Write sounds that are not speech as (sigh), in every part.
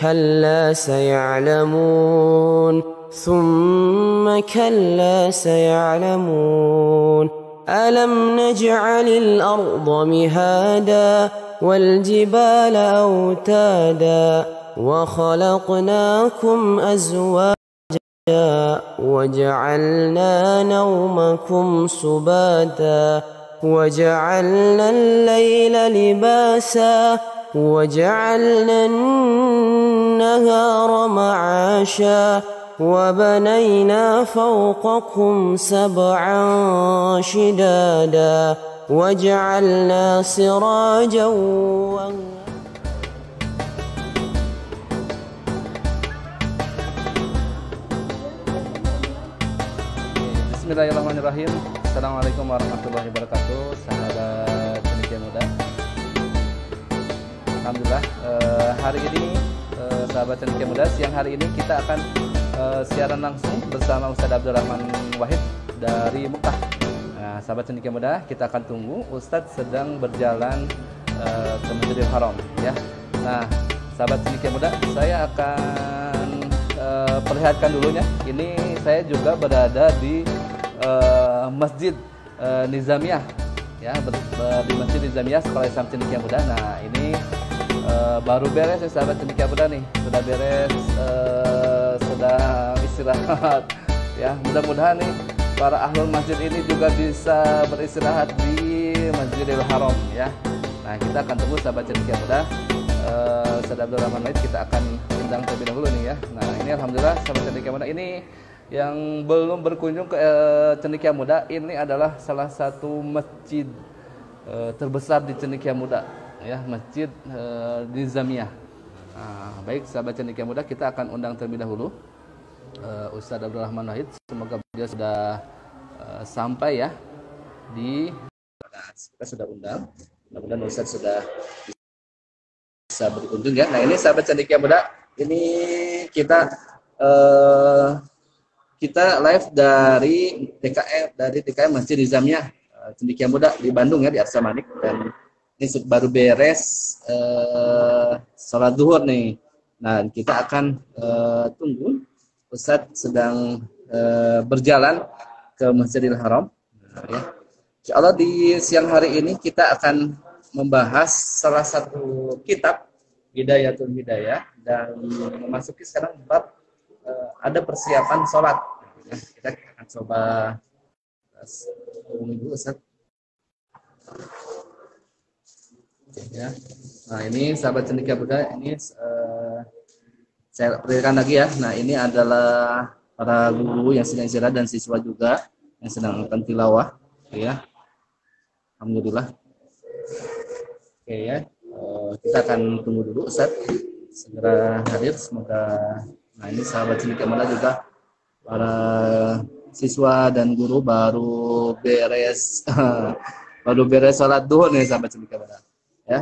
كلا سيعلمون ثم كلا سيعلمون. ألم نجعل الأرض مهادا والجبال أوتادا وخلقناكم أزواجا وجعلنا نومكم سباتا وجعلنا الليل لباسا وجعلنا النهار معاشا وبنينا فوقكم سبعا شدادا وجعلنا سراجا وهجا Bismillahirrahmanirrahim Assalamualaikum warahmatullahi wabarakatuh Sahabat cendekia muda Alhamdulillah eh, Hari ini eh, Sahabat cendekia muda Siang hari ini kita akan eh, Siaran langsung bersama Ustadz Abdul Rahman Wahid Dari Mekah Nah sahabat cendekia muda Kita akan tunggu Ustadz sedang berjalan eh, Ke Masjidil Haram ya. Nah sahabat cendekia muda Saya akan eh, perlihatkan dulunya Ini saya juga berada di eh, Masjid eh, Nizamiyah ya ber, ber- di Masjid Nizamiyah Sekolah Islam Cendekia Muda. Nah, ini eh, baru beres ya sahabat Cendekia Muda nih. Sudah beres eh, sudah istirahat (laughs) ya. Mudah-mudahan nih para ahlul masjid ini juga bisa beristirahat di Masjidil Haram ya. Nah, kita akan tunggu sahabat Cendekia Muda. Eh, Ustadz Abdul Rahman Wahid kita akan undang terlebih dahulu nih ya. Nah, ini alhamdulillah sahabat Cendekia Muda ini yang belum berkunjung ke eh, Cendekia Muda ini adalah salah satu masjid eh, terbesar di Cendekia Muda ya masjid eh, di Zamiyah. Nah, baik sahabat Cendekia Muda kita akan undang terlebih dahulu eh, Ustadz Abdul Rahman Wahid semoga dia sudah eh, sampai ya di kita sudah undang mudah-mudahan Ustadz sudah bisa berkunjung ya. Nah ini sahabat Cendekia Muda ini kita eh, kita live dari DKM dari DKM Masjid Nizamiyah eh, Cendekia Muda di Bandung ya di Arsa Manik dan ini baru beres eh, sholat duhur nih. Nah kita akan eh, tunggu Ustadz sedang eh, berjalan ke Masjidil Haram. Nah, ya. Insya Allah di siang hari ini kita akan membahas salah satu kitab Hidayatul Hidayah dan memasuki sekarang bab eh, ada persiapan sholat. Ya, kita akan coba hubungi dulu. Oke, ya. Nah ini sahabat cendekia Buddha ini eh, saya perlihatkan lagi ya. Nah ini adalah para guru yang sedang istirahat dan siswa juga yang sedang melakukan tilawah. Ya. Alhamdulillah. Oke ya. Eh, kita akan tunggu dulu Ustaz segera hadir semoga nah ini sahabat cendekia Muda juga para siswa dan guru baru beres (laughs) baru beres sholat duhur nih sahabat cendekia Muda ya.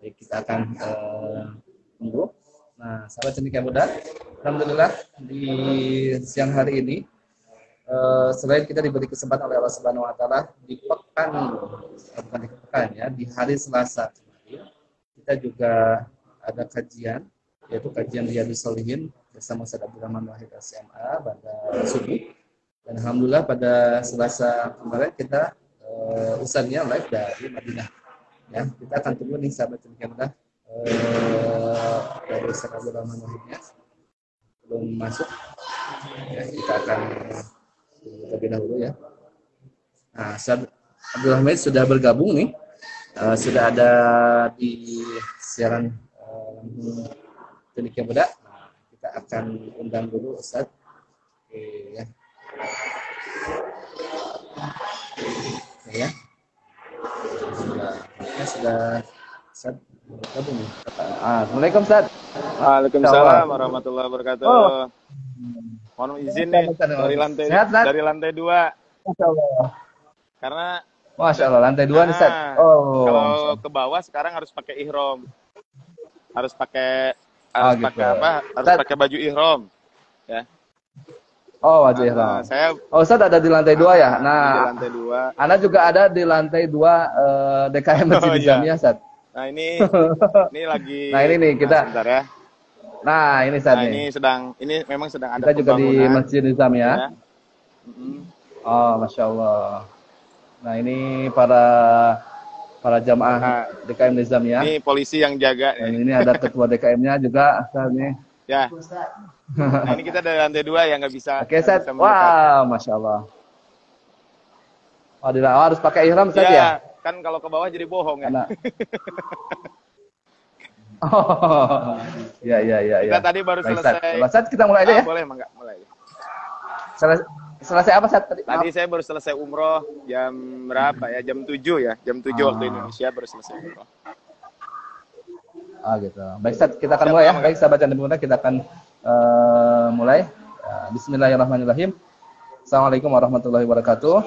Baik kita akan eh, tunggu. Nah sahabat cendekia Muda alhamdulillah di siang hari ini eh, selain kita diberi kesempatan oleh Allah Subhanahu Wa Taala di pekan eh, bukan di pekan ya di hari Selasa kita juga ada kajian yaitu kajian Riyadus Solihin bersama Ustaz Abdul Rahman Wahid SMA pada subuh dan alhamdulillah pada Selasa kemarin kita uh, ustaznya live dari Madinah ya kita akan tunggu nih sahabat muda uh, dari Wahidnya belum masuk ya, kita akan tunggu terlebih dahulu ya nah Ustaz Abdul Rahman sudah bergabung nih Uh, sudah ada di siaran uh, langsung cendekia muda. Nah, kita akan undang dulu Ustaz. Oke ya. Oke ya. Sudah, Ustaz bergabung. Ah, Assalamualaikum Ustaz. Waalaikumsalam warahmatullahi wabarakatuh. Oh. Mohon izin nih dari lantai Sehat, dari lantai dua Masya Allah. karena Masya Allah, lantai dua nih, Sat. Nah, Oh. kalau ke bawah sekarang harus pakai ihrom. Harus pakai Oh, harus gitu. pakai apa? Harus Zat. pakai baju ihrom. Ya. Oh, wajah Nah, ihram. saya Oh, Ustaz ada di lantai dua ya? di Nah, lantai dua. Anda juga ada di lantai dua eh, DKM (laughs) Masjid Oh, iya. Nizamiyah, Ustaz. Nah, ini (laughs) ini lagi Nah, ini nih, kita- Nah, sebentar ya. Nah, ini Ustaz Nah, nih. ini sedang ini memang sedang ada Kita juga di. Masjid Nizamiyah. ya. Mm-mm. Oh, Masya Allah. Nah, ini para para jamaah Nah, DKM Nizamiyah. Ini polisi yang jaga Dan ini ada (laughs) ketua DKM-nya juga, Ustaz nih. Ya. Nah, (laughs) ini kita dari lantai dua yang nggak bisa. Oke, bisa mendekat. Wah, Masya Allah. Oh, di- oh, harus pakai ihram, Ustaz Ya, ya? kan kalau ke bawah jadi bohong ya. (laughs) (laughs) Oh, ya, ya, ya, ya. Kita tadi baru Baik, selesai. Ustaz, kita mulai aja Ah, ya. Boleh, Mangga, mulai. Selesai, selesai apa, Ustaz? Tadi, Tadi saya baru selesai umroh jam berapa ya? Jam 7 ya. Jam 7 waktu Ah. Indonesia baru selesai umroh. Ah, gitu. Baik, Ustaz, kita akan mulai ya. Baik, sahabat yang dimuliakan, kita akan eh, mulai. Ya, Bismillahirrahmanirrahim. Assalamualaikum warahmatullahi wabarakatuh.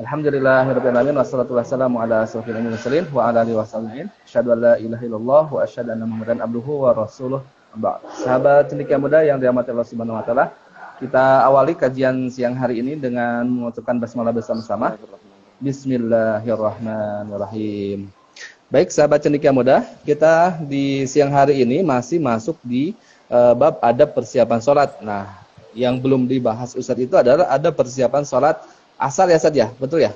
Alhamdulillahirrahmanirrahim Wassalatu wassalamu ala asrafil anbiya'i mursalin Wa ala alihi wassalim Asyhadu an la ilaha illallah Wa asyhadu anna muhammadan abduhu wa rasuluh. Sahabat cendekia muda yang dirahmati Allah Subhanahu wa taala, kita awali kajian siang hari ini dengan mengucapkan basmalah bersama-sama. Bismillahirrahmanirrahim. Baik, sahabat cendekia muda, kita di siang hari ini masih masuk di eh, bab adab persiapan sholat. Nah, yang belum dibahas Ustadz itu adalah ada persiapan sholat asar ya Ustadz ya? Betul ya?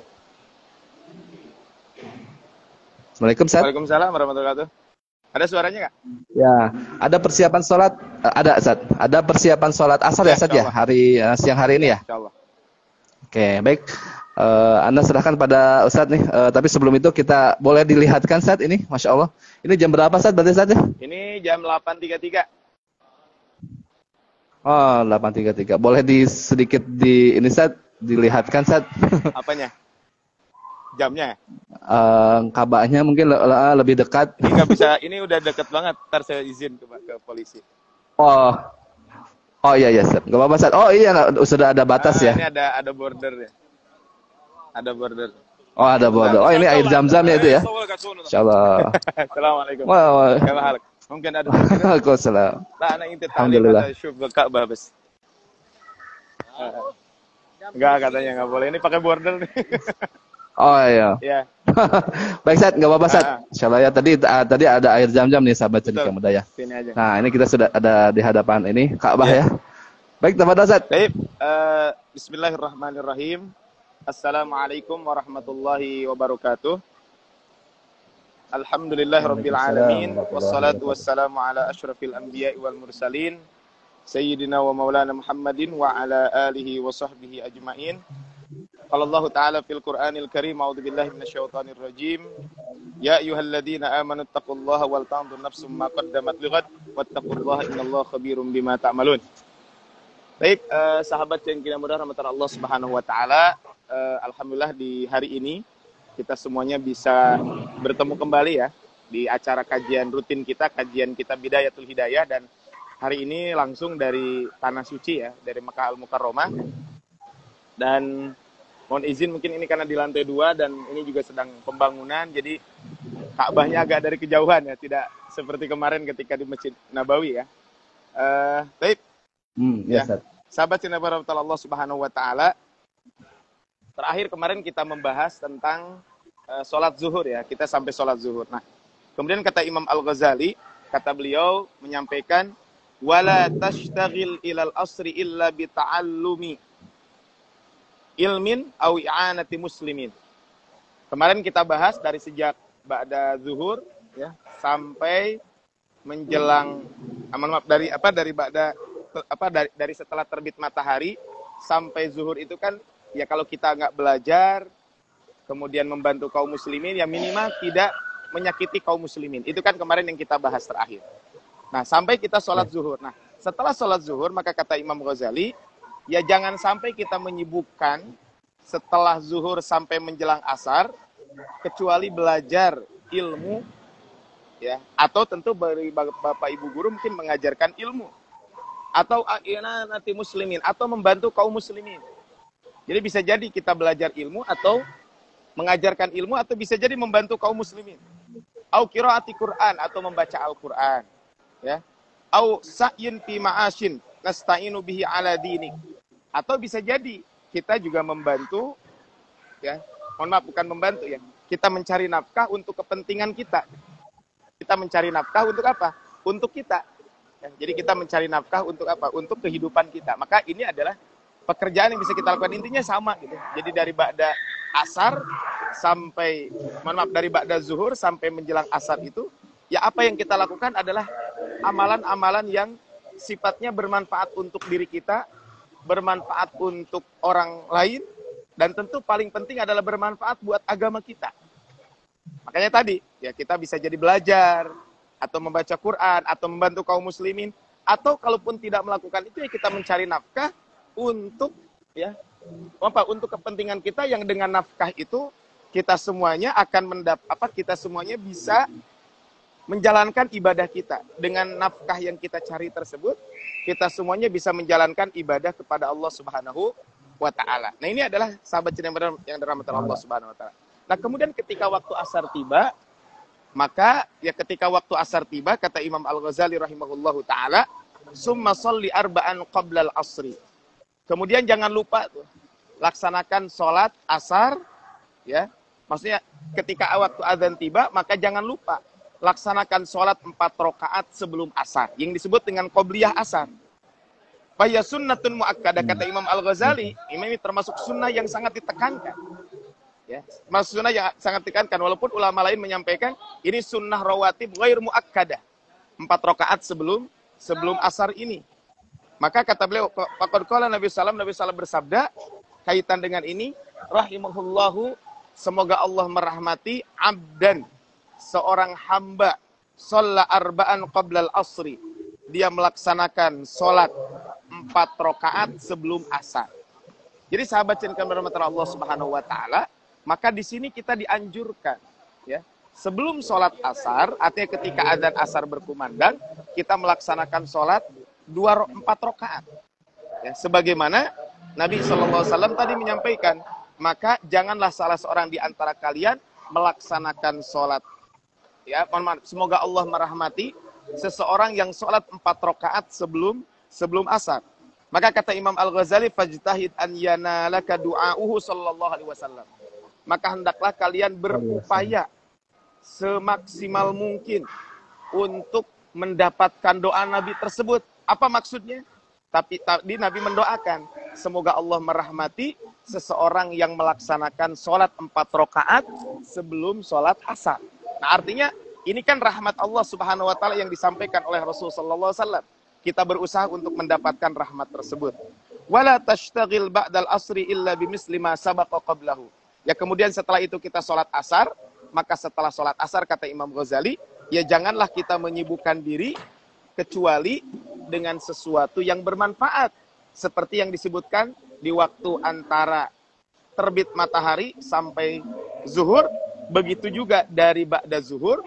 Assalamualaikum Ustadz. Waalaikumsalam warahmatullahi wabarakatuh. Ada suaranya nggak? Ya, ada persiapan sholat, eh, ada Ustadz. Ada persiapan sholat asar ya Ya, Ustadz ya? Hari eh, siang hari ini ya? Insya Allah. Oke, baik. Eh, anda serahkan pada Ustadz nih. Eh, tapi sebelum itu kita boleh dilihatkan saat ini, masya Allah. Ini jam berapa Ustadz? Berarti Ustadz ya? Ini jam 8.33. Oh, 8.33. Boleh di sedikit di ini Ustadz dilihatkan Ustadz. (laughs) Apanya? Jamnya? Eh, kabahnya mungkin le- le- lebih dekat. Ini nggak bisa. Ini udah deket banget. Ntar saya izin ke, ke polisi. Oh. Oh iya iya. Gak apa-apa. Oh iya sudah ada batas Ah, ya. Ini ada ada border ya Ada border. Oh ada border. Oh ini air zam-zam ya itu ya. Insyaallah. Assalamualaikum. Wah, wah. Kama halak? Mungkin ada. Waalaikumsalam. (laughs) لا انا انت Alhamdulillah. تعليم شوف الكعبه بس Enggak katanya nggak boleh. Ini pakai border nih. (laughs) Oh iya. ya. (laughs) Baik Ustadz, nggak apa-apa Ustadz. Ah. Insyaallah ya tadi ah, tadi ada air zam-zam nih sahabat cerita Betul. muda ya. Sini aja. Nah, ini kita sudah ada di hadapan ini Ka'bah Ya. ya. Baik, teman Ustadz. Baik, eh, Bismillahirrahmanirrahim. Assalamualaikum warahmatullahi wabarakatuh. Alhamdulillahirabbil alamin wassalatu wassalamu ala asyrafil anbiya'i wal mursalin sayyidina wa maulana Muhammadin wa ala alihi wa sahbihi ajmain. Qala Allah Ta'ala fil Qur'anil Karim, a'udzu billahi minasyaitonir rajim. Ya ayyuhalladzina amanu taqullaha wal tanzur nafsum ma qaddamat lighad wattaqullaha innallaha khabirum bima ta'malun. Baik, eh, sahabat yang kita mudah rahmatan Allah Subhanahu wa taala, eh, alhamdulillah di hari ini kita semuanya bisa bertemu kembali ya di acara kajian rutin kita, kajian kita Bidayatul Hidayah dan hari ini langsung dari tanah suci ya, dari Mekah Al Mukarramah. Dan mohon izin mungkin ini karena di lantai dua dan ini juga sedang pembangunan, jadi Ka'bahnya agak dari kejauhan ya, tidak seperti kemarin ketika di Masjid Nabawi ya. Eh, baik, Hmm, Ya. ya, sahabat cinta Allah Subhanahu wa taala. Terakhir kemarin kita membahas tentang eh, sholat zuhur ya. Kita sampai sholat zuhur. Nah, kemudian kata Imam Al-Ghazali, kata beliau menyampaikan wala tashtagil ilal asri illa bi ta'allumi ilmin au i'anati muslimin. Kemarin kita bahas dari sejak ba'da zuhur ya sampai menjelang aman maaf dari apa dari ba'da apa dari, dari setelah terbit matahari sampai zuhur itu kan ya kalau kita nggak belajar kemudian membantu kaum muslimin ya minimal tidak menyakiti kaum muslimin. Itu kan kemarin yang kita bahas terakhir. Nah sampai kita sholat zuhur. Nah setelah sholat zuhur maka kata Imam Ghazali ya jangan sampai kita menyibukkan setelah zuhur sampai menjelang asar kecuali belajar ilmu ya. Atau tentu bagi bapak ibu guru mungkin mengajarkan ilmu. Atau nanti muslimin. Atau membantu kaum muslimin jadi bisa jadi kita belajar ilmu atau mengajarkan ilmu atau bisa jadi membantu kaum muslimin au qiraati Quran atau membaca Al-Qur'an ya au sa'yin fi ma'ashin nasta'inu bihi ala dinik atau bisa jadi kita juga membantu ya mohon maaf bukan membantu ya kita mencari nafkah untuk kepentingan kita kita mencari nafkah untuk apa? Untuk kita. Ya, jadi kita mencari nafkah untuk apa? Untuk kehidupan kita. Maka ini adalah pekerjaan yang bisa kita lakukan intinya sama gitu. Jadi dari ba'da asar sampai mohon maaf dari ba'da zuhur sampai menjelang asar itu ya apa yang kita lakukan adalah amalan-amalan yang sifatnya bermanfaat untuk diri kita, bermanfaat untuk orang lain dan tentu paling penting adalah bermanfaat buat agama kita. Makanya tadi ya kita bisa jadi belajar atau membaca Quran atau membantu kaum muslimin atau kalaupun tidak melakukan itu ya kita mencari nafkah untuk ya apa untuk kepentingan kita yang dengan nafkah itu kita semuanya akan mendap apa kita semuanya bisa menjalankan ibadah kita dengan nafkah yang kita cari tersebut kita semuanya bisa menjalankan ibadah kepada Allah Subhanahu wa taala. Nah, ini adalah sahabat yang yang dirahmati Allah Subhanahu wa taala. Nah kemudian ketika waktu asar tiba, maka ya ketika waktu asar tiba, kata Imam Al-Ghazali rahimahullahu ta'ala, summa salli arba'an qablal asri. Kemudian jangan lupa tuh, laksanakan sholat asar, ya. Maksudnya ketika waktu azan tiba, maka jangan lupa laksanakan sholat empat rakaat sebelum asar, yang disebut dengan qobliyah asar. Faya sunnatun mu'akkada, kata Imam Al-Ghazali, ini termasuk sunnah yang sangat ditekankan Ya. Mas sunnah yang sangat tekankan, walaupun ulama lain menyampaikan ini sunnah rawatib ghair muakkadah. Empat rakaat sebelum sebelum asar ini. Maka kata beliau, Pakar kala Nabi Sallam, Nabi Sallam bersabda, kaitan dengan ini, rahimahullahu, semoga Allah merahmati abdan, seorang hamba, sholat arba'an qablal asri. Dia melaksanakan sholat empat rakaat sebelum asar. Jadi sahabat cinta Allah Subhanahu wa taala maka di sini kita dianjurkan, ya, sebelum sholat asar, artinya ketika adzan asar berkumandang, kita melaksanakan sholat dua empat rakaat. Ya, sebagaimana Nabi SAW tadi menyampaikan, maka janganlah salah seorang di antara kalian melaksanakan sholat. Ya, semoga Allah merahmati seseorang yang sholat empat rakaat sebelum sebelum asar. Maka kata Imam Al Ghazali, fajtahid an yanalaka du'auhu sallallahu alaihi wasallam maka hendaklah kalian berupaya semaksimal mungkin untuk mendapatkan doa Nabi tersebut. Apa maksudnya? Tapi tadi Nabi mendoakan, semoga Allah merahmati seseorang yang melaksanakan sholat empat rakaat sebelum sholat asar. Nah artinya ini kan rahmat Allah Subhanahu Wa Taala yang disampaikan oleh Rasulullah SAW. Kita berusaha untuk mendapatkan rahmat tersebut. Wala tashtagil ba'dal asri illa bimisli ma sabaqa qablahu Ya kemudian setelah itu kita sholat asar, maka setelah sholat asar kata Imam Ghazali, ya janganlah kita menyibukkan diri kecuali dengan sesuatu yang bermanfaat. Seperti yang disebutkan di waktu antara terbit matahari sampai zuhur, begitu juga dari ba'da zuhur,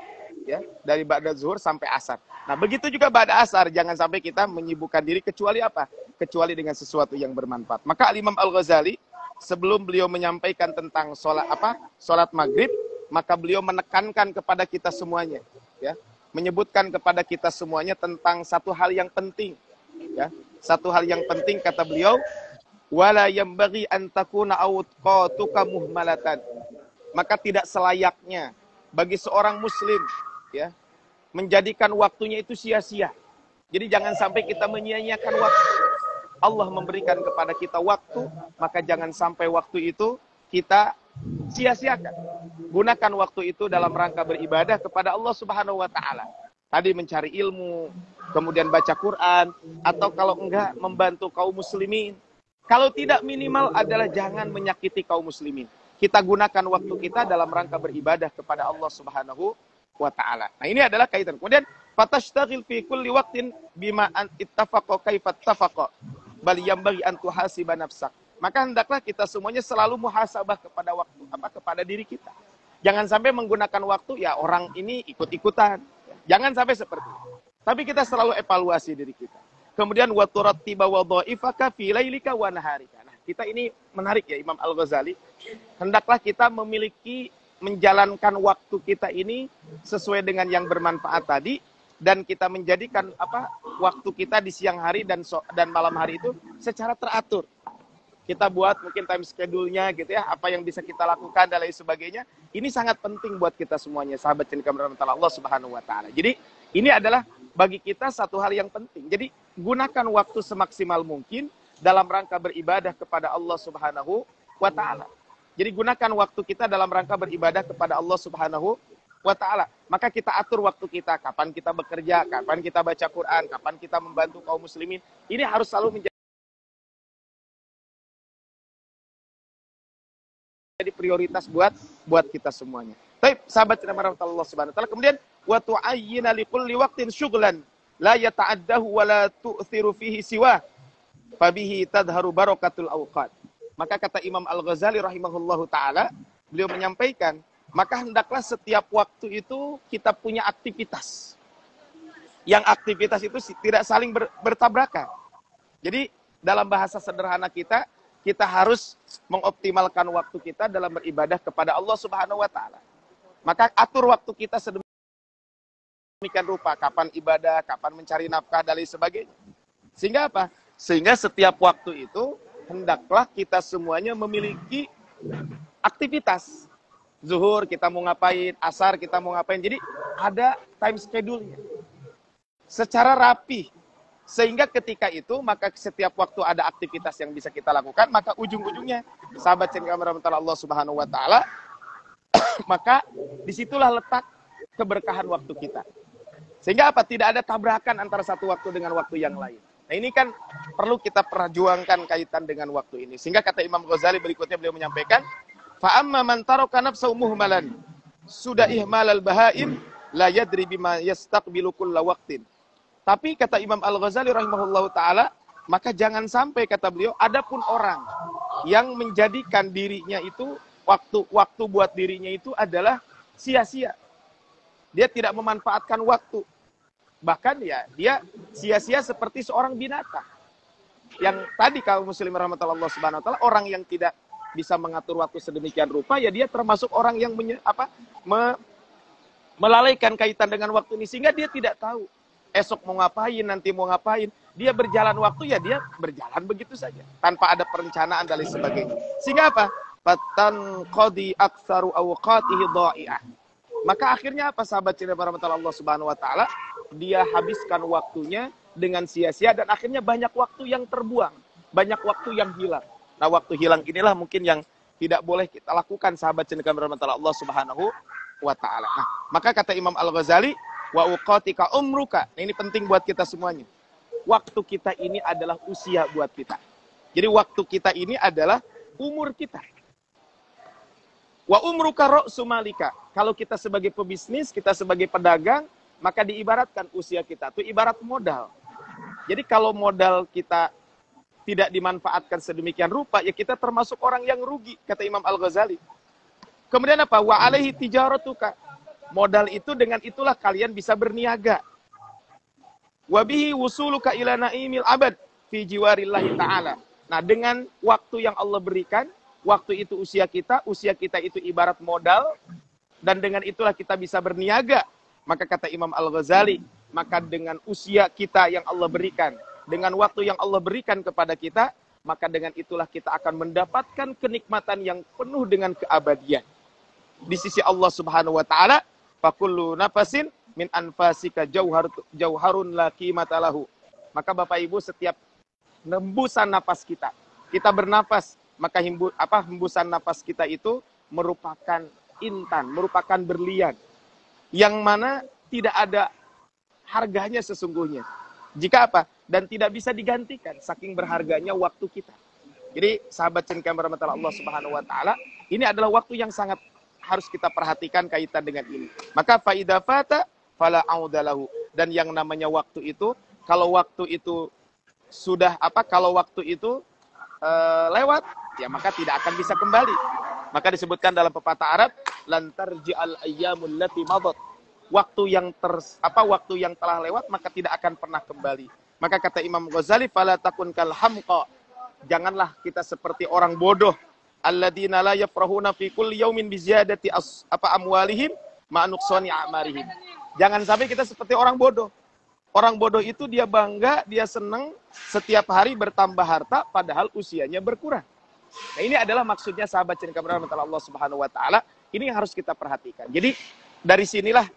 ya dari ba'da zuhur sampai asar. Nah begitu juga ba'da asar, jangan sampai kita menyibukkan diri kecuali apa? Kecuali dengan sesuatu yang bermanfaat. Maka Imam Al-Ghazali sebelum beliau menyampaikan tentang sholat apa sholat maghrib maka beliau menekankan kepada kita semuanya ya menyebutkan kepada kita semuanya tentang satu hal yang penting ya. Satu hal yang penting kata beliau wala yambaghi an takuna awqatuka muhmalatan. Maka tidak selayaknya bagi seorang muslim ya menjadikan waktunya itu sia-sia. Jadi jangan sampai kita menyia-nyiakan waktu. Allah memberikan kepada kita waktu, maka jangan sampai waktu itu kita sia-siakan. Gunakan waktu itu dalam rangka beribadah kepada Allah Subhanahu wa taala. Tadi mencari ilmu, kemudian baca Quran, atau kalau enggak membantu kaum muslimin. Kalau tidak minimal adalah jangan menyakiti kaum muslimin. Kita gunakan waktu kita dalam rangka beribadah kepada Allah Subhanahu wa taala. Nah, ini adalah kaitan. Kemudian fatashtagil fi kulli waqtin bima an ittafaqa kaifa ittafaqa bal bagi antu hasiba nafsak. Maka hendaklah kita semuanya selalu muhasabah kepada waktu apa kepada diri kita. Jangan sampai menggunakan waktu ya orang ini ikut-ikutan, Jangan sampai seperti itu. Tapi kita selalu evaluasi diri kita. Kemudian waturat tiba lailika wa naharika. Nah, kita ini menarik ya Imam Al-Ghazali. Hendaklah kita memiliki menjalankan waktu kita ini sesuai dengan yang bermanfaat tadi dan kita menjadikan apa waktu kita di siang hari dan so, dan malam hari itu secara teratur. Kita buat mungkin time schedule-nya gitu ya, apa yang bisa kita lakukan dan lain sebagainya. Ini sangat penting buat kita semuanya, sahabat cinta Allah Subhanahu wa taala. Jadi, ini adalah bagi kita satu hal yang penting. Jadi, gunakan waktu semaksimal mungkin dalam rangka beribadah kepada Allah Subhanahu wa taala. Jadi gunakan waktu kita dalam rangka beribadah kepada Allah Subhanahu wa taala. Maka kita atur waktu kita, kapan kita bekerja, kapan kita baca Quran, kapan kita membantu kaum muslimin. Ini harus selalu menjadi jadi prioritas buat buat kita semuanya. Tapi sahabat Allah Subhanahu wa taala. Kemudian wa tu'ayyina likulli waqtin syughlan la yata'addahu wa la tu'thiru fihi siwa fabihi tadharu barakatul awqat. Maka kata Imam Al-Ghazali rahimahullahu taala, beliau menyampaikan maka hendaklah setiap waktu itu kita punya aktivitas. Yang aktivitas itu tidak saling ber, bertabrakan. Jadi dalam bahasa sederhana kita, kita harus mengoptimalkan waktu kita dalam beribadah kepada Allah Subhanahu wa taala. Maka atur waktu kita sedemikian rupa, kapan ibadah, kapan mencari nafkah dan lain sebagainya. Sehingga apa? Sehingga setiap waktu itu hendaklah kita semuanya memiliki aktivitas zuhur kita mau ngapain, asar kita mau ngapain. Jadi ada time schedule-nya. Secara rapi. Sehingga ketika itu, maka setiap waktu ada aktivitas yang bisa kita lakukan, maka ujung-ujungnya, sahabat cinta Allah subhanahu wa ta'ala, (coughs) maka di situlah letak keberkahan waktu kita. Sehingga apa? Tidak ada tabrakan antara satu waktu dengan waktu yang lain. Nah ini kan perlu kita perjuangkan kaitan dengan waktu ini. Sehingga kata Imam Ghazali berikutnya beliau menyampaikan, Fa amma man taraka nafsahu muhmalan. Sudah ihmal al-bahaim la yadri bima yastaqbilu kulla waqtin. Tapi kata Imam Al-Ghazali rahimahullah taala, maka jangan sampai kata beliau adapun orang yang menjadikan dirinya itu waktu waktu buat dirinya itu adalah sia-sia. Dia tidak memanfaatkan waktu. Bahkan ya dia sia-sia seperti seorang binatang. Yang tadi kalau muslim rahmatullah subhanahu wa taala orang yang tidak bisa mengatur waktu sedemikian rupa, ya dia termasuk orang yang menye, apa, me, melalaikan kaitan dengan waktu ini sehingga dia tidak tahu esok mau ngapain, nanti mau ngapain. Dia berjalan waktu ya dia berjalan begitu saja tanpa ada perencanaan dan lain sebagainya. Sehingga apa? Fatan qadi aktsaru awqatihi dha'i'ah. Maka akhirnya apa sahabat cinta para Allah Subhanahu wa taala? Dia habiskan waktunya dengan sia-sia dan akhirnya banyak waktu yang terbuang, banyak waktu yang hilang. Nah, waktu hilang inilah mungkin yang tidak boleh kita lakukan sahabat cendekan rahmatullah Allah Subhanahu wa taala. Nah, maka kata Imam Al-Ghazali, wa uqatika umruka. Nah, ini penting buat kita semuanya. Waktu kita ini adalah usia buat kita. Jadi waktu kita ini adalah umur kita. Wa umruka ra'su malika. Kalau kita sebagai pebisnis, kita sebagai pedagang, maka diibaratkan usia kita itu ibarat modal. Jadi kalau modal kita tidak dimanfaatkan sedemikian rupa, ya kita termasuk orang yang rugi, kata Imam Al-Ghazali. Kemudian apa? Wa alaihi tijaratuka. Modal itu dengan itulah kalian bisa berniaga. Wabihi wusuluka ila naimil abad fi jiwarillahi ta'ala. Nah, dengan waktu yang Allah berikan, waktu itu usia kita, usia kita itu ibarat modal, dan dengan itulah kita bisa berniaga. Maka kata Imam Al-Ghazali, maka dengan usia kita yang Allah berikan, dengan waktu yang Allah berikan kepada kita, maka dengan itulah kita akan mendapatkan kenikmatan yang penuh dengan keabadian. Di sisi Allah Subhanahu wa taala, fakullu nafasin min anfasika jauhar, jauharun la qimatalahu. Maka Bapak Ibu setiap hembusan napas kita, kita bernafas, maka himbu, apa hembusan napas kita itu merupakan intan, merupakan berlian yang mana tidak ada harganya sesungguhnya. Jika apa? Dan tidak bisa digantikan saking berharganya waktu kita. Jadi sahabat rahmatullah Allah Subhanahu wa taala, ini adalah waktu yang sangat harus kita perhatikan kaitan dengan ini. Maka faida fata fala audalahu. Dan yang namanya waktu itu, kalau waktu itu sudah apa? Kalau waktu itu uh, lewat, ya maka tidak akan bisa kembali. Maka disebutkan dalam pepatah Arab, lantar ji'al ayyamul lati madat waktu yang ter apa waktu yang telah lewat maka tidak akan pernah kembali. Maka kata Imam Ghazali fala takun kal. Janganlah kita seperti orang bodoh alladzina la yafrahuna fi kulli yaumin bi ziyadati apa amwalihim ma nuqsani a'marihim. Jangan sampai kita seperti orang bodoh. Orang bodoh itu dia bangga, dia senang setiap hari bertambah harta padahal usianya berkurang. Nah, ini adalah maksudnya sahabat cinta kebenaran Allah Subhanahu wa taala. Ini yang harus kita perhatikan. Jadi dari sinilah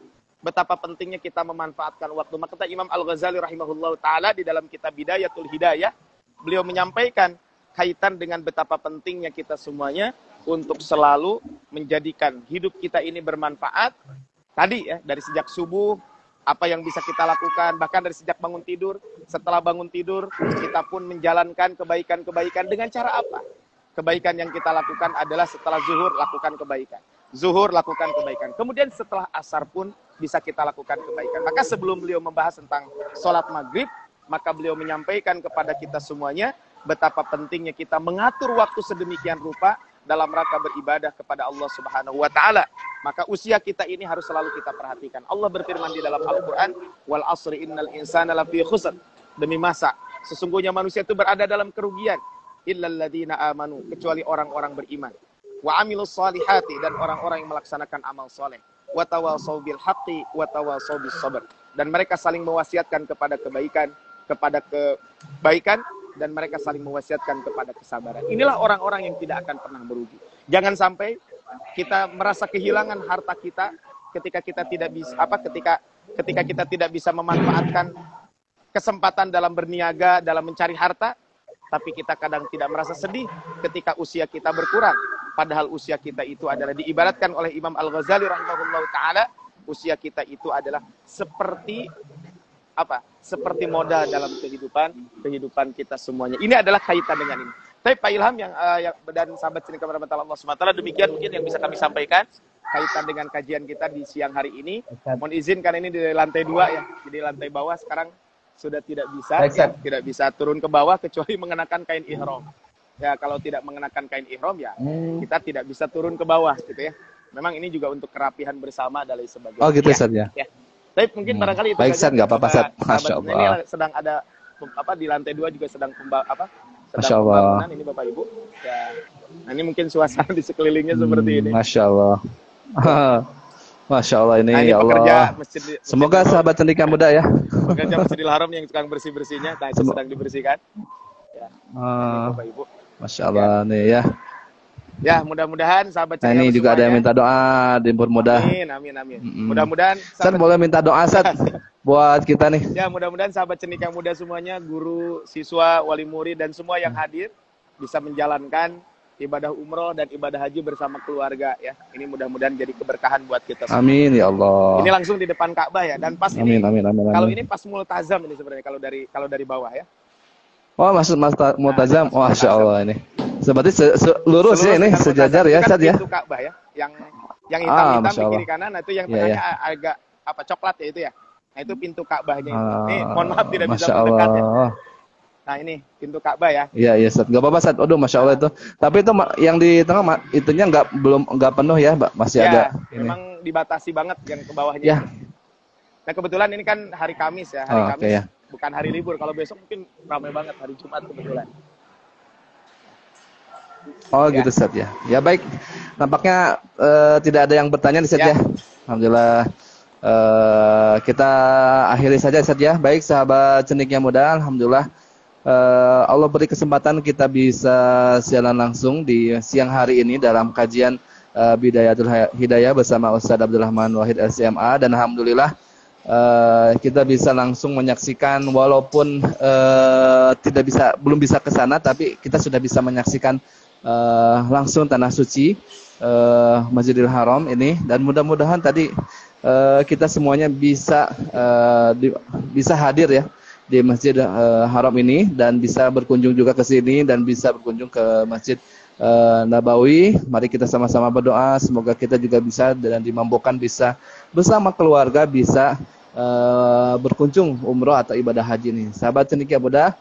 betapa pentingnya kita memanfaatkan waktu. Maka kata Imam Al-Ghazali rahimahullah taala di dalam kitab Bidayatul Hidayah, beliau menyampaikan kaitan dengan betapa pentingnya kita semuanya untuk selalu menjadikan hidup kita ini bermanfaat. Tadi ya, dari sejak subuh apa yang bisa kita lakukan bahkan dari sejak bangun tidur, setelah bangun tidur kita pun menjalankan kebaikan-kebaikan dengan cara apa? Kebaikan yang kita lakukan adalah setelah zuhur lakukan kebaikan. Zuhur lakukan kebaikan. Kemudian setelah asar pun bisa kita lakukan kebaikan. Maka sebelum beliau membahas tentang sholat maghrib, maka beliau menyampaikan kepada kita semuanya betapa pentingnya kita mengatur waktu sedemikian rupa dalam rangka beribadah kepada Allah Subhanahu wa taala. Maka usia kita ini harus selalu kita perhatikan. Allah berfirman di dalam Al-Qur'an, "Wal asri innal insana lafi khusr." Demi masa, sesungguhnya manusia itu berada dalam kerugian illal ladzina amanu, kecuali orang-orang beriman. Wa amilus salihati dan orang-orang yang melaksanakan amal soleh watawasau bil haqqi watawasau bis sabr. Dan mereka saling mewasiatkan kepada kebaikan, kepada kebaikan dan mereka saling mewasiatkan kepada kesabaran. Inilah orang-orang yang tidak akan pernah merugi. Jangan sampai kita merasa kehilangan harta kita ketika kita tidak bisa apa ketika ketika kita tidak bisa memanfaatkan kesempatan dalam berniaga, dalam mencari harta, tapi kita kadang tidak merasa sedih ketika usia kita berkurang Padahal usia kita itu adalah diibaratkan oleh Imam Al-Ghazali rahimahullah taala, usia kita itu adalah seperti apa? Seperti modal dalam kehidupan kehidupan kita semuanya. Ini adalah kaitan dengan ini. Tapi Pak Ilham yang, uh, yang dan sahabat sini kepada Allah SWT, demikian mungkin yang bisa kami sampaikan kaitan dengan kajian kita di siang hari ini. Mohon izin karena ini di lantai dua ya, jadi lantai bawah sekarang sudah tidak bisa, ya, tidak bisa turun ke bawah kecuali mengenakan kain ihram ya kalau tidak mengenakan kain ihram ya hmm. kita tidak bisa turun ke bawah gitu ya. Memang ini juga untuk kerapihan bersama dan lain sebagainya. Oh gitu ya, ya. ya. Tapi mungkin hmm. barangkali itu Baik Sat, nggak apa-apa Sat. Masya Allah. Ini sedang ada apa di lantai dua juga sedang pemba, apa sedang Masya Allah. pembangunan ini Bapak Ibu. Ya. Nah, ini mungkin suasana (laughs) di sekelilingnya hmm, seperti ini. Masya Allah. (laughs) Masya Allah ini, nah, ini ya Allah. Masjid, Semoga masjid sahabat cendikan muda ya. Pekerja (laughs) Masjidil Haram yang sedang bersih-bersihnya, nah itu sedang dibersihkan. Ya. Uh, Bapak Ibu. Masya Allah ya. nih ya. Ya, mudah-mudahan sahabat nah, ini juga ada yang minta doa dipermudah. Amin, amin, amin. Mm -hmm. Mudah-mudahan San boleh minta doa Sat (laughs) buat kita nih. Ya, mudah-mudahan sahabat cenika muda semuanya, guru, siswa, wali murid dan semua yang hadir bisa menjalankan ibadah umroh dan ibadah haji bersama keluarga ya. Ini mudah-mudahan jadi keberkahan buat kita semua. Amin ya Allah. Ini langsung di depan Ka'bah ya dan pas amin, ini amin, amin, amin. kalau ini pas multazam ini sebenarnya kalau dari kalau dari bawah ya. Oh, maksud multazam. Nah, Masya Allah ini. Seperti se se lurus ya ini sejajar ya, Sad ya. Itu Ka'bah ya, yang yang hitam-hitam ah, di kiri kanan, nah itu yang iya, tengahnya yeah, yeah. agak apa coklat ya itu ya. Nah itu pintu Ka'bahnya. Ah, ini mohon maaf tidak Masya bisa mendekat ya. Nah ini pintu Ka'bah ya. Iya iya Sad, nggak apa-apa Sad. Aduh Masya Allah itu. Tapi itu yang di tengah itunya nggak belum nggak penuh ya, Mbak. Masih ya, ada. Memang ini. dibatasi banget yang ke bawahnya. Ya. Nah kebetulan ini kan hari Kamis ya, hari oh, Kamis. Okay, ya. Bukan hari libur. Kalau besok mungkin ramai banget hari Jumat kebetulan. Oh ya. gitu Seth ya. Ya baik. Nampaknya uh, tidak ada yang bertanya di Seth ya. ya. Alhamdulillah. Uh, kita akhiri saja Seth ya. Baik sahabat ceniknya muda. Alhamdulillah. Uh, Allah beri kesempatan kita bisa siaran langsung di siang hari ini dalam kajian uh, Bidayatul Hidayah bersama Ustadz Abdurrahman Wahid SMA dan Alhamdulillah uh, kita bisa langsung menyaksikan walaupun uh, tidak bisa belum bisa ke sana tapi kita sudah bisa menyaksikan uh, langsung tanah suci uh, Masjidil Haram ini dan mudah-mudahan tadi uh, kita semuanya bisa uh, di, bisa hadir ya di Masjid uh, Haram ini dan bisa berkunjung juga ke sini dan bisa berkunjung ke Masjid Nabawi. Mari kita sama-sama berdoa semoga kita juga bisa dan dimampukan bisa bersama keluarga bisa uh, berkunjung umroh atau ibadah haji ini. Sahabat cendekia muda,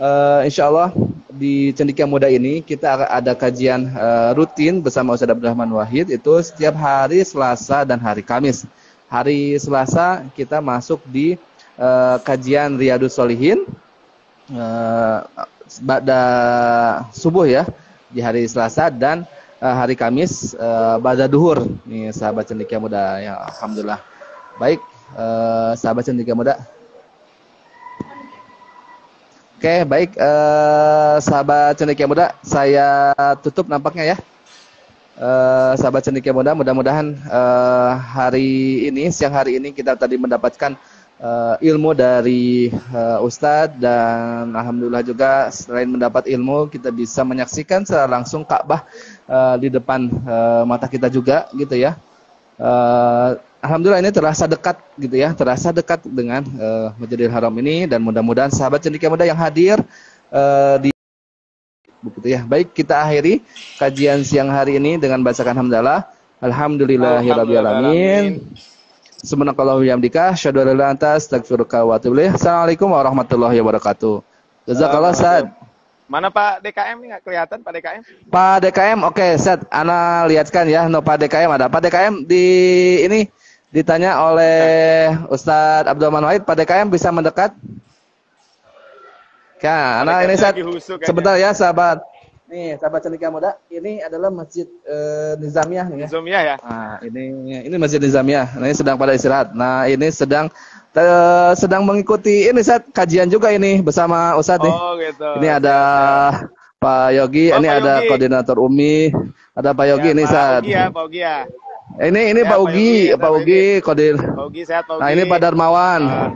uh, insya Allah di Cendikia Muda ini kita ada kajian uh, rutin bersama Ustaz Abdurrahman Wahid itu setiap hari Selasa dan hari Kamis. hari Selasa kita masuk di uh, kajian Riyadus Solihin uh, pada subuh ya di hari Selasa dan uh, hari Kamis uh, pada duhur. Nih sahabat cendekia muda. Ya alhamdulillah. Baik uh, sahabat cendekia muda. Oke, baik uh, sahabat cendekia muda, saya tutup nampaknya ya. Uh, sahabat cendekia muda, mudah-mudahan uh, hari ini, siang hari ini kita tadi mendapatkan uh, ilmu dari uh, Ustadz dan alhamdulillah juga selain mendapat ilmu kita bisa menyaksikan secara langsung Ka'bah uh, di depan uh, mata kita juga gitu ya. Uh, Alhamdulillah ini terasa dekat gitu ya, terasa dekat dengan uh, Masjidil Haram ini dan mudah-mudahan sahabat cendekia muda yang hadir uh, di begitu ya. Baik, kita akhiri kajian siang hari ini dengan bacakan hamdalah. Alhamdulillahirabbil alamin. Subhanakallahu bihamdika, asyhadu an la ilaha Assalamualaikum warahmatullahi wabarakatuh. Jazakallah, Ustaz. Mana Pak DKM ini nggak kelihatan Pak DKM? Pak DKM, oke, okay, set. Ana lihatkan ya, no Pak DKM ada. Pak DKM di ini ditanya oleh Ustadz Abdurrahman Wahid, Pak DKM bisa mendekat? Ya, anak ini saat sebentar ya sahabat. Nih, sahabat cendekia muda, ini adalah Masjid uh, Nizamiyah nih ya. Nizamiyah ya. Nah, ini ini Masjid Nizamiyah. Nah, ini sedang pada istirahat. Nah, ini sedang uh, sedang mengikuti ini saat kajian juga ini bersama Ustadz nih. Oh, gitu. Ini ada Pak Yogi, oh, ini Pak ada Yogi. koordinator Umi, ada Pak Yogi ya, ini saat. Pak Yogi ya, Pak Yogi ya. Ini ini ya, Pak Ugi, Pak Ugi, Kodir. Pak Ugi sehat Pak Ugi. Nah, ini Pak Darmawan. Uh,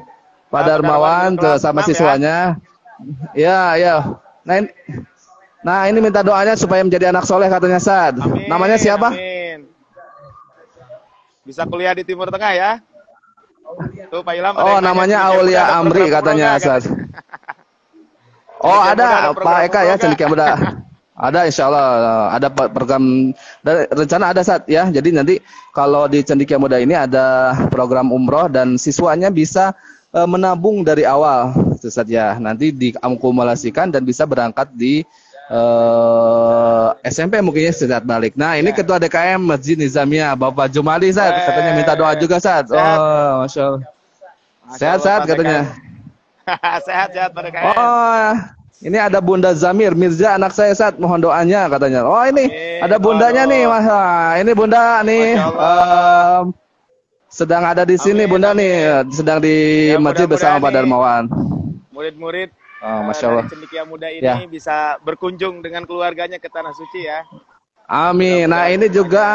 Pak Darmawan tuh sama siswanya. Ya, ya. Nah, ini, nah ini minta doanya supaya menjadi anak soleh katanya Sad. Amin, Namanya siapa? Amin. Bisa kuliah di Timur Tengah ya. Tuh Pak Ilham. Oh, namanya Aulia Amri katanya Sad. (laughs) Oh, ada Pak Eka ya cendekia muda. (laughs) Ada insya Allah ada program dan rencana ada saat ya. Jadi nanti kalau di Cendikia Muda ini ada program umroh dan siswanya bisa e, menabung dari awal, Ustaz ya. Nanti diakumulasikan dan bisa berangkat di e, SMP mungkin ya saat balik. Nah ini ya. ketua DKM Masjid Nizamia Bapak Jumali saat katanya minta doa juga saat. Oh masya Allah. (laughs) Sehat sehat katanya. sehat sehat pada DKM. Oh ini ada Bunda Zamir, Mirza anak saya saat mohon doanya katanya. Oh ini Amin. ada bundanya nih, Mas. Ini Bunda nih. Um, sedang ada di sini Amin. Bunda nih, sedang di ya, masjid bersama Pak Darmawan. Murid-murid oh, Masya Allah. dari cendikia muda ini ya. bisa berkunjung dengan keluarganya ke tanah suci ya. Amin. Nah ini juga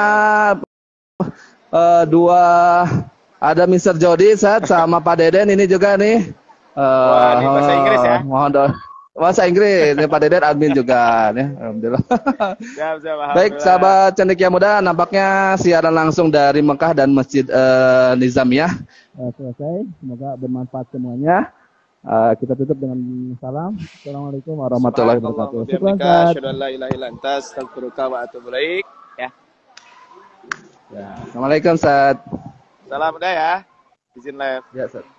uh, dua ada Mr. Jody saat sama Pak Deden ini juga nih. Uh, Wah, ini bahasa Inggris ya. Mohon doa. Bahasa Inggris, nih Pak Deden admin juga ya. Alhamdulillah. Siap, siap, Baik, sahabat cendekia muda, nampaknya siaran langsung dari Mekah dan Masjid uh, Nizamiyah uh, selesai. Semoga bermanfaat semuanya. Uh, kita tutup dengan salam. Assalamualaikum warahmatullahi wabarakatuh. Ya. Ya. Assalamualaikum, Ustaz. Salam udah ya. Izin live. Ya, Ustaz.